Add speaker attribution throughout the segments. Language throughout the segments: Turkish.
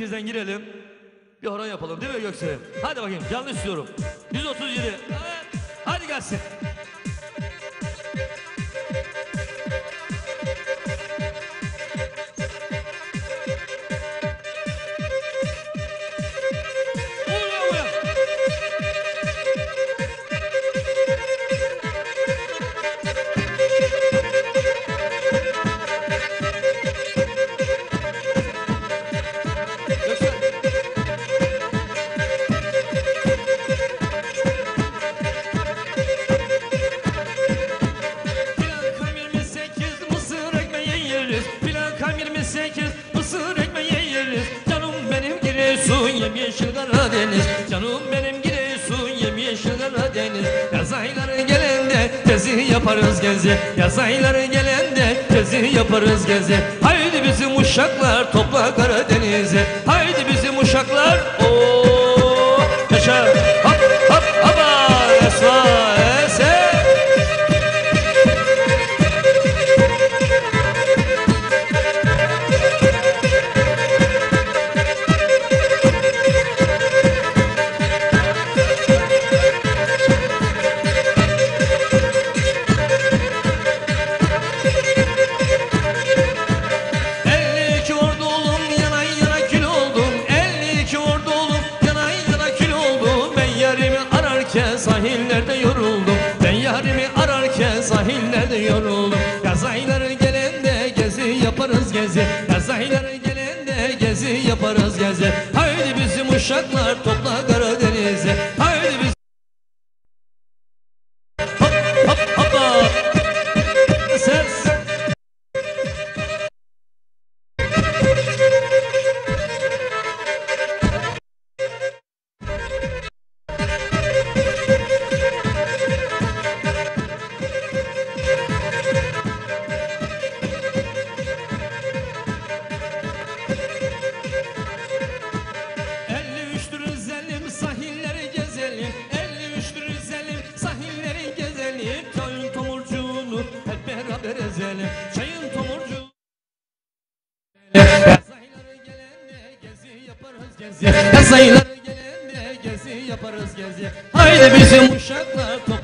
Speaker 1: Sizden girelim. Bir horon yapalım değil mi Göksel'im? Hadi bakayım yanlış diyorum. 137. Evet. Hadi gelsin. elimizi kes ekmeği yeriz. Canım benim Giresun yemyeşil Karadeniz Canım benim Giresun yemyeşil Karadeniz Yaz ayları gelende tezi yaparız gezi. Yaz ayları gelende tezi yaparız gezi. Haydi bizim uşaklar topla Karadeniz ಮಾಡ್ geziye Yaz gezi yaparız geziye Haydi bizim uşaklar toplanın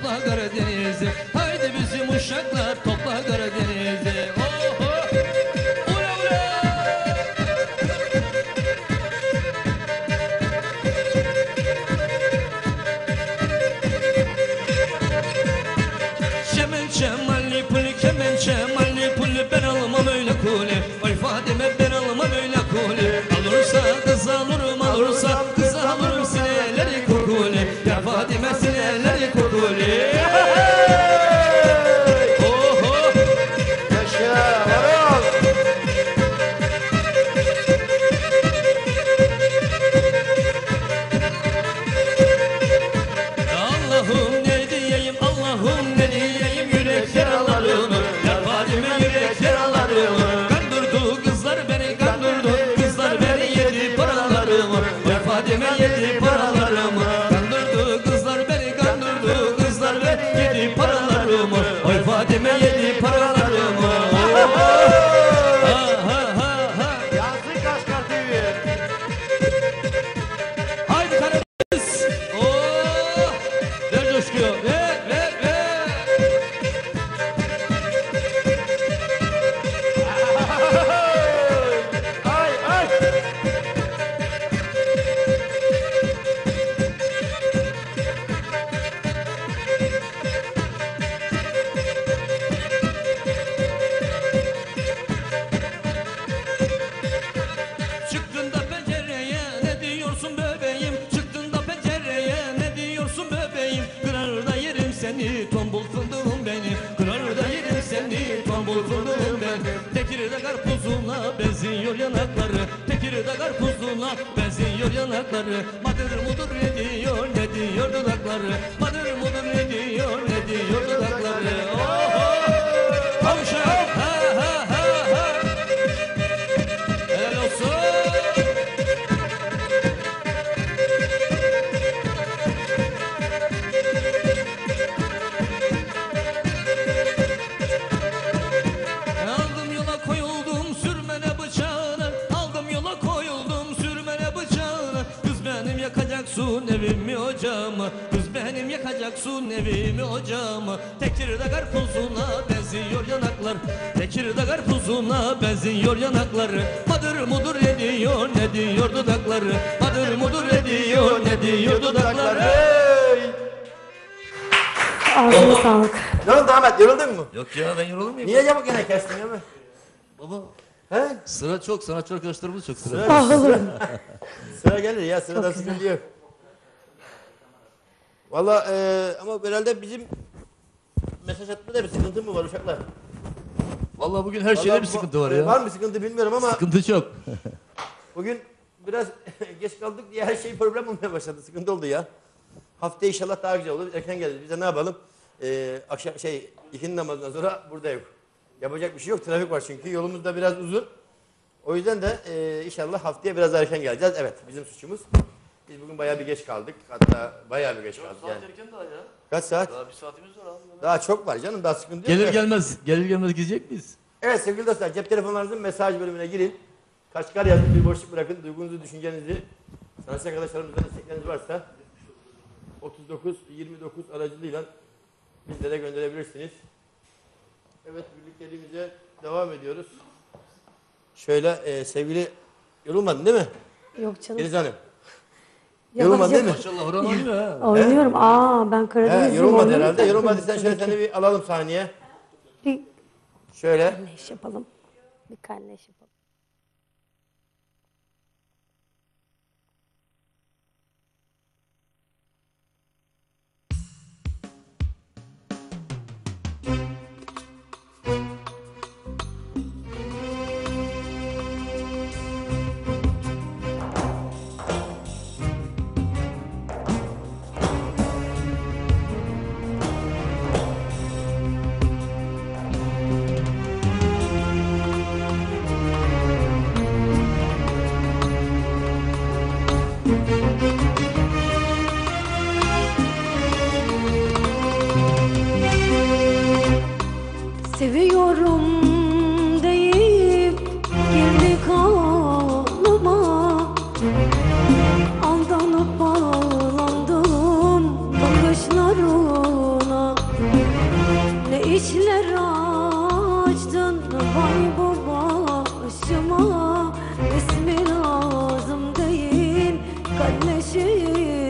Speaker 1: buralarımı seni tombul fındığım benim Kırar da yerim seni tombul fındığım benim Tekirde karpuzunla benziyor yanakları. Tekirde karpuzunla benziyor yanakları. Madır mudur ne diyor ne diyor dudakları? Madır mudur ne diyor? Kız benim yakacaksın evimi ocağımı Tekirdağ karpuzuna benziyor yanaklar Tekirdağ karpuzuna benziyor yanakları Madır mudur ediyor ne diyor dudakları Madır mudur ediyor ne diyor dudakları
Speaker 2: Hey!
Speaker 3: Ağzına sağlık.
Speaker 2: Ne oldu Ahmet yoruldun mu?
Speaker 1: Yok ya ben yorulur muyum?
Speaker 2: Niye yamuk yine kestin ya mı?
Speaker 1: Baba
Speaker 2: He?
Speaker 1: sıra çok sanatçı arkadaşlarımız çok sıra.
Speaker 2: Sıra, sıra gelir ya sırada sıkıntı yok. Valla e, ama herhalde bizim mesaj atmada bir sıkıntı mı var uşaklar?
Speaker 1: Vallahi bugün her şeyde
Speaker 2: Vallahi
Speaker 1: bir
Speaker 2: bu-
Speaker 1: sıkıntı var
Speaker 2: e,
Speaker 1: ya.
Speaker 2: Var mı sıkıntı bilmiyorum ama
Speaker 1: Sıkıntı çok.
Speaker 2: bugün biraz geç kaldık diye her şey problem olmaya başladı. Sıkıntı oldu ya. Haftaya inşallah daha güzel olur. Biz erken geliriz. Biz de ne yapalım? E, akşam şey ikindi namazından sonra burada yok. Yapacak bir şey yok. Trafik var çünkü. Yolumuz da biraz uzun. O yüzden de e, inşallah haftaya biraz erken geleceğiz. Evet bizim suçumuz. Biz bugün bayağı bir geç kaldık. Hatta bayağı bir geç kaldık yani.
Speaker 4: erken daha ya.
Speaker 2: Kaç saat?
Speaker 4: Daha bir saatimiz var abi.
Speaker 2: Daha çok var canım. Daha sıkıntı yok.
Speaker 1: Gelir gelmez, gelir gelmez gidecek miyiz?
Speaker 2: Evet sevgili dostlar cep telefonlarınızın mesaj bölümüne girin. Kaçkar yazın bir boşluk bırakın. Duygunuzu, düşüncenizi sanatçı arkadaşlarımızdan istekleriniz varsa 39 29 aracılığıyla bizlere gönderebilirsiniz. Evet birlikteliğimize devam ediyoruz. Şöyle e, sevgili yorulmadın değil mi?
Speaker 3: Yok canım.
Speaker 2: Filiz Hanım. Yorulmadın değil mi?
Speaker 1: Maşallah oran oynuyor ha.
Speaker 3: Oynuyorum. Aa ben
Speaker 2: He,
Speaker 3: Karadenizliyim.
Speaker 2: yorulmadı
Speaker 3: oynuyorum.
Speaker 2: herhalde. Yorulmadıysan şöyle seni bir alalım sahneye.
Speaker 3: Bir
Speaker 2: Şöyle.
Speaker 3: kalleş yapalım. Bir kalleş yapalım. Kalleşin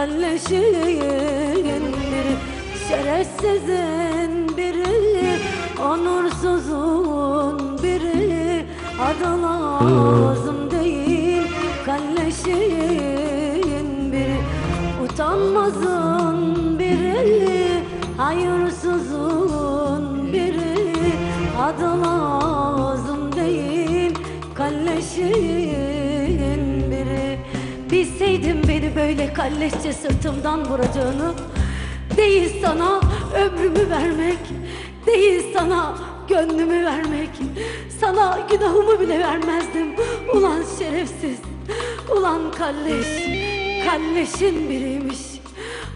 Speaker 3: kalleşin biri Şerefsizin biri, onursuzun biri. Adı lazım değil, kalleşin biri Utanmazın biri, hayırsızın biri. Adı lazım değil, kalleşin biri. Bilseydim böyle kalleşçe sırtımdan vuracağını Değil sana ömrümü vermek Değil sana gönlümü vermek Sana günahımı bile vermezdim. Ulan şerefsiz Ulan kalleş Kalleşin biriymiş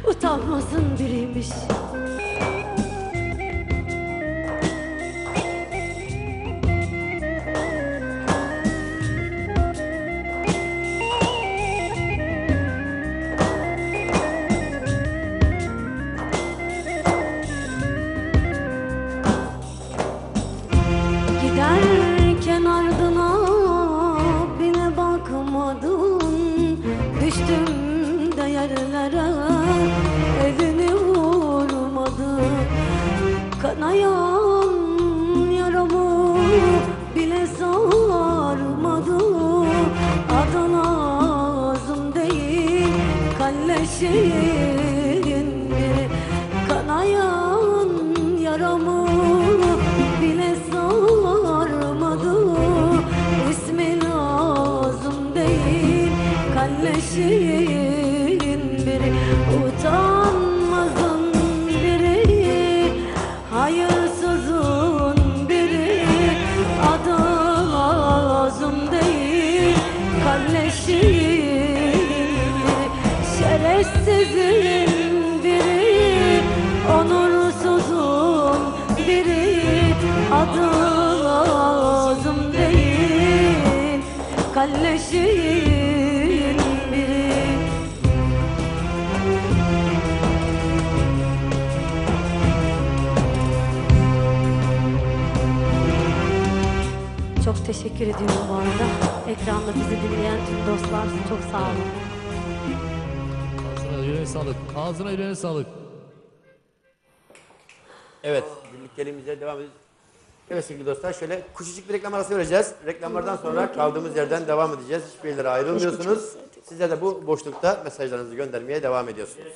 Speaker 3: Utanmazın biriymiş Kanayan yaramı bile sarmadı Adı lazım değil Kalleşin biri Çok teşekkür ediyorum bu arada. Ekranda bizi dinleyen tüm dostlar çok sağ olun.
Speaker 1: Ağzına yüreğine sağlık. Ağzına yüreğine sağlık.
Speaker 2: Evet, birlikteliğimize devam ediyoruz. Evet sevgili dostlar, şöyle küçücük bir reklam arası vereceğiz. Reklamlardan sonra kaldığımız yerden devam edeceğiz. Hiçbir yerlere ayrılmıyorsunuz. Size de bu boşlukta mesajlarınızı göndermeye devam ediyorsunuz.